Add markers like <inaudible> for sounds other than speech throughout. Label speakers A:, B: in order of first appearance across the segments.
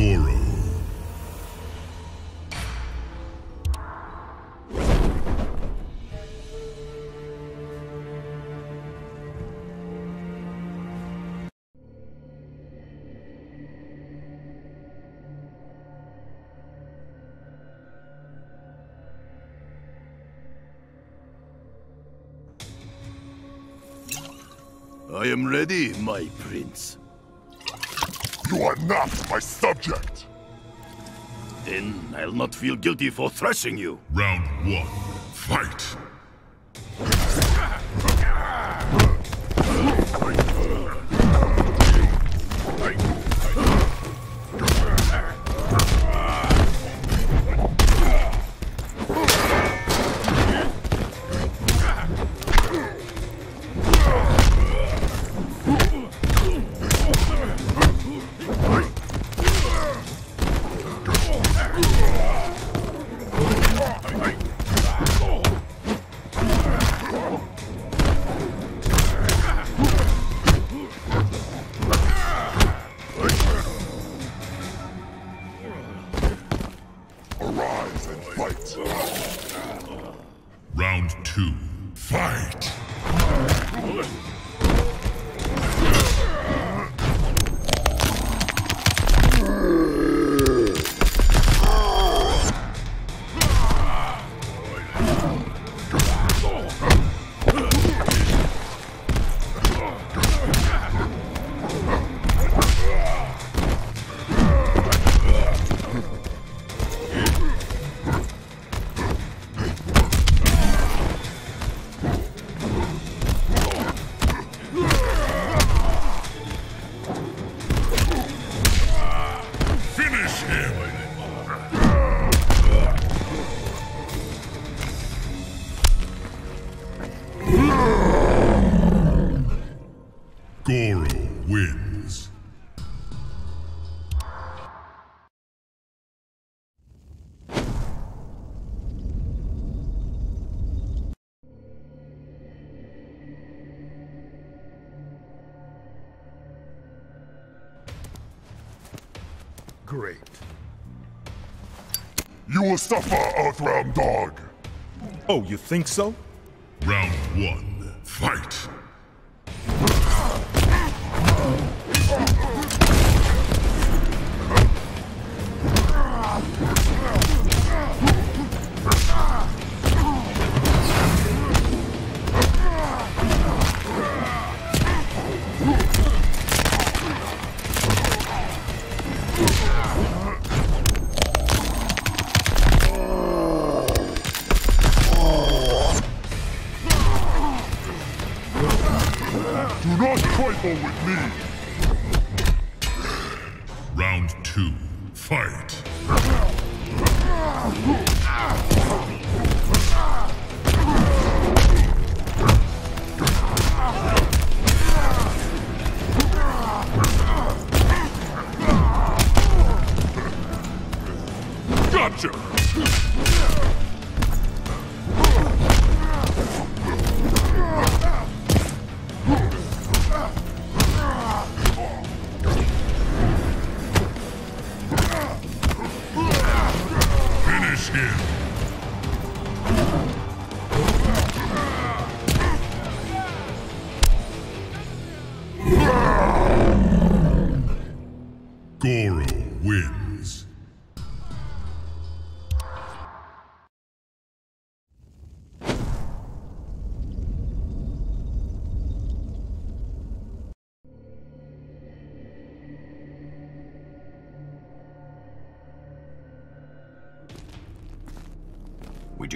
A: Goro.
B: I am ready, my prince.
C: You are not my subject!
B: Then I'll not feel guilty for thrashing you.
A: Round one. Fight!
C: Suffer, Earthrealm Dog!
D: Oh, you think so?
A: Round one. Fight!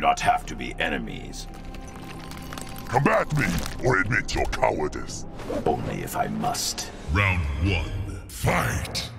C: Do not
B: have to be enemies.
C: Combat me, or admit your cowardice.
B: Only if I must.
A: Round one. Fight!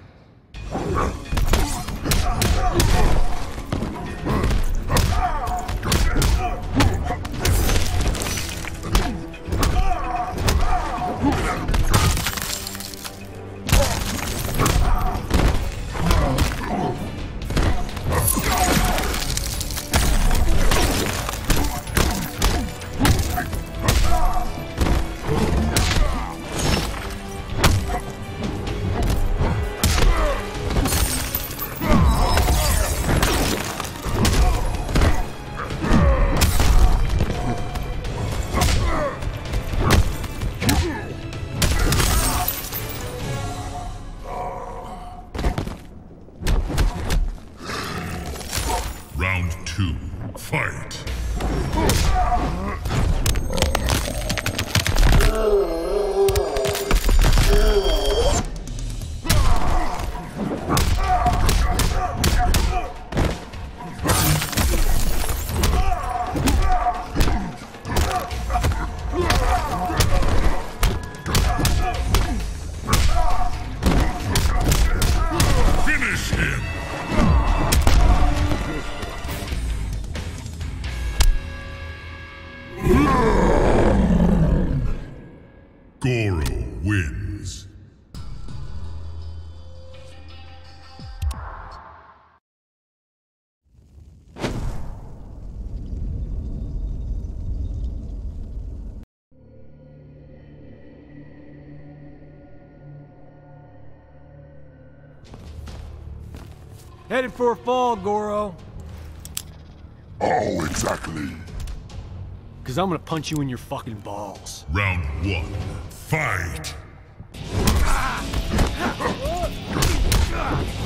E: Headed for a fall, Goro.
C: Oh, exactly.
E: Cause I'm gonna punch you in your fucking balls.
A: Round one. Fight! <laughs>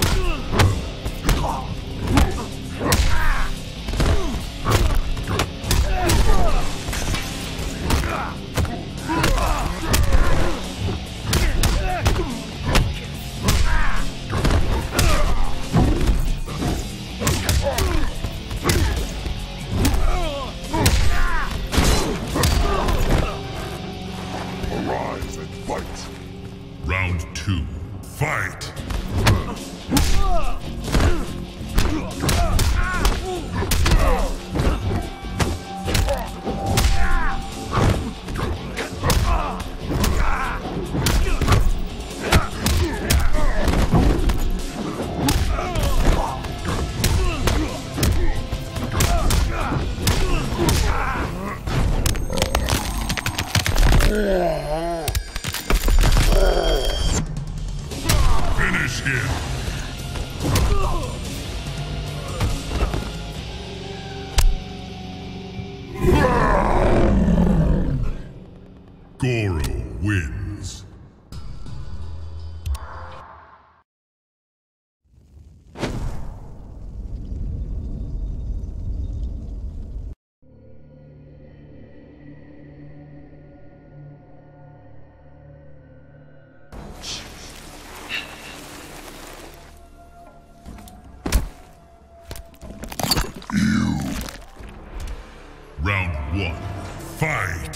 C: Fight!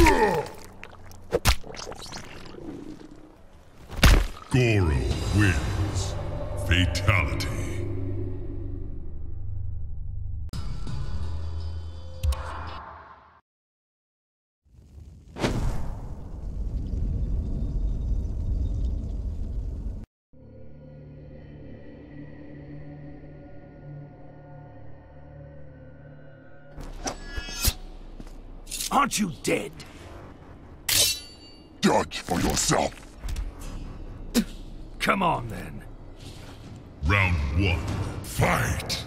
A: Goro wins. Fatality.
B: Aren't you dead?
C: Judge for yourself.
B: Come on then.
A: Round one. Fight!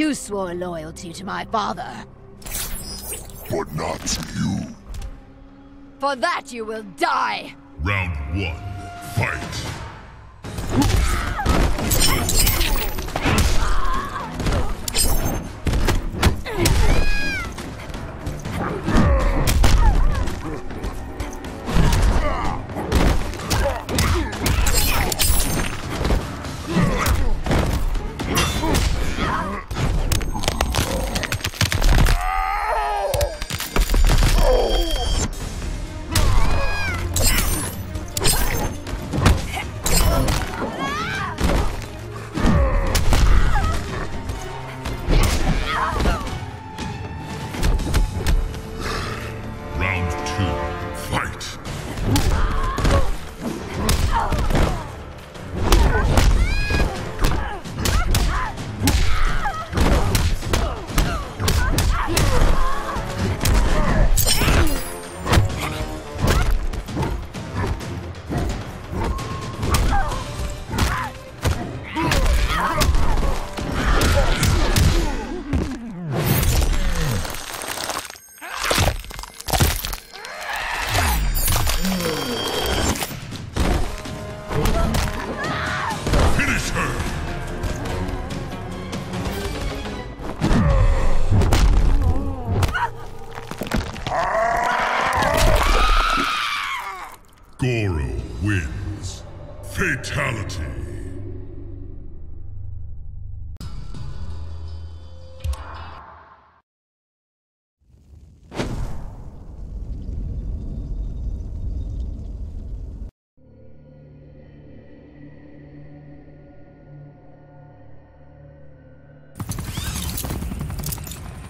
F: You swore loyalty to my father.
C: But not to you.
F: For that you will die!
A: Round one, fight!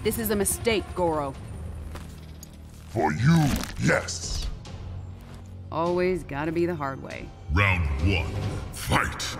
G: This is a mistake, Goro.
C: For you, yes.
G: Always gotta be the hard way.
A: Round one, fight!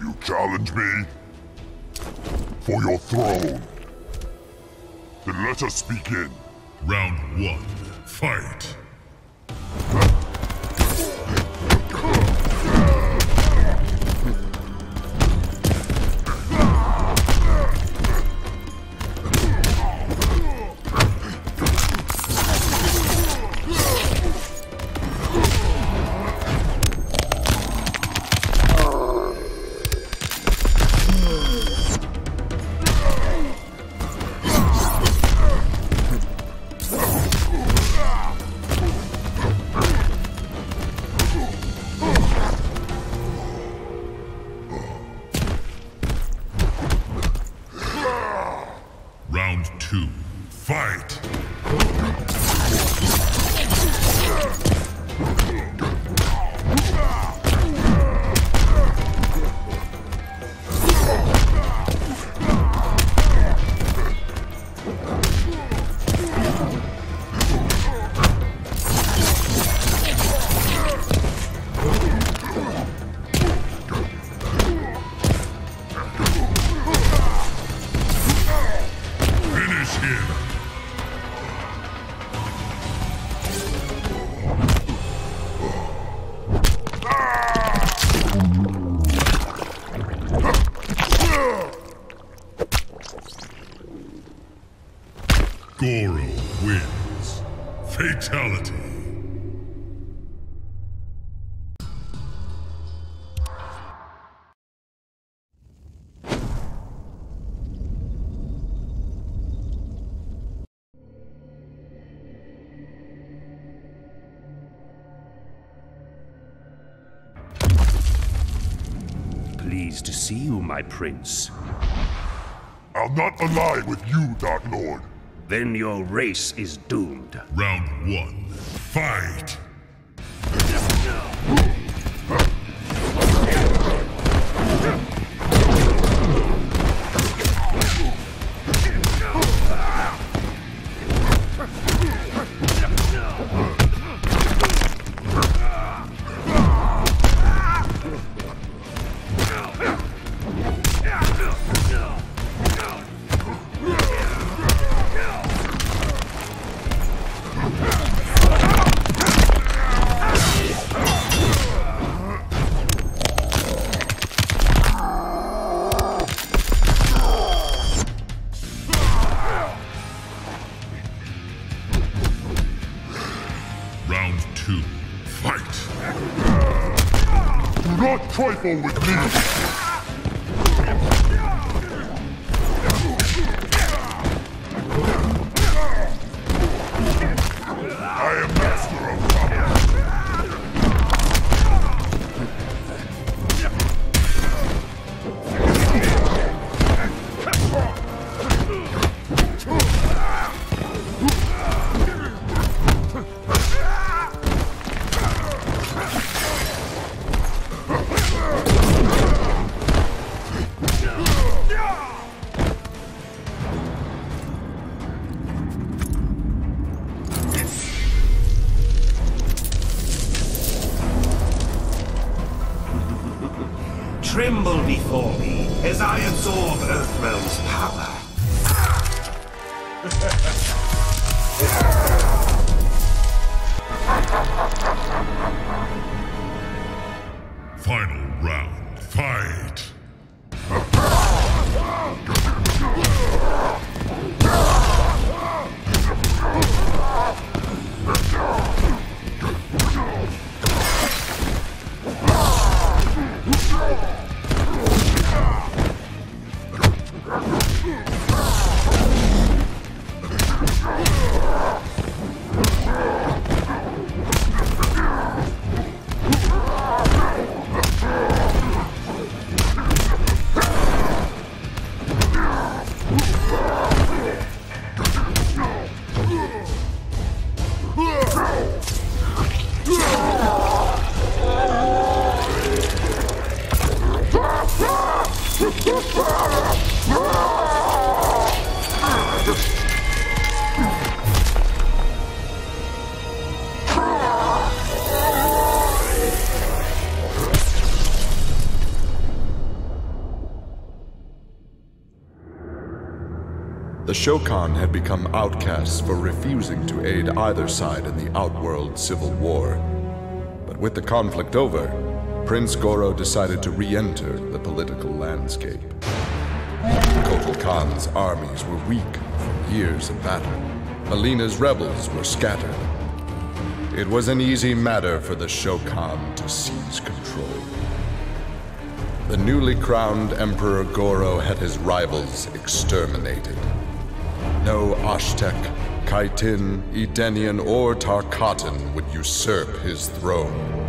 C: You challenge me? For your throne. Then let us begin.
A: Round one, fight. Two, fight. Goro wins. Fatality.
H: My prince.
C: I'll not ally with you, Dark Lord.
H: Then your race is doomed.
A: Round one, fight. Two, fight.
C: Do not trifle with me.
H: Tremble before me as I absorb Earthrealm's power. <laughs>
A: Final round,
I: Shokan had become outcasts for refusing to aid either side in the Outworld civil war. But with the conflict over, Prince Goro decided to re-enter the political landscape. Kotal Khan's armies were weak from years of battle. Mileena's rebels were scattered. It was an easy matter for the Shokan to seize control. The newly crowned Emperor Goro had his rivals exterminated. No Osh-Tekk, Kytinn, Edenian, or Tarkatan would usurp his throne.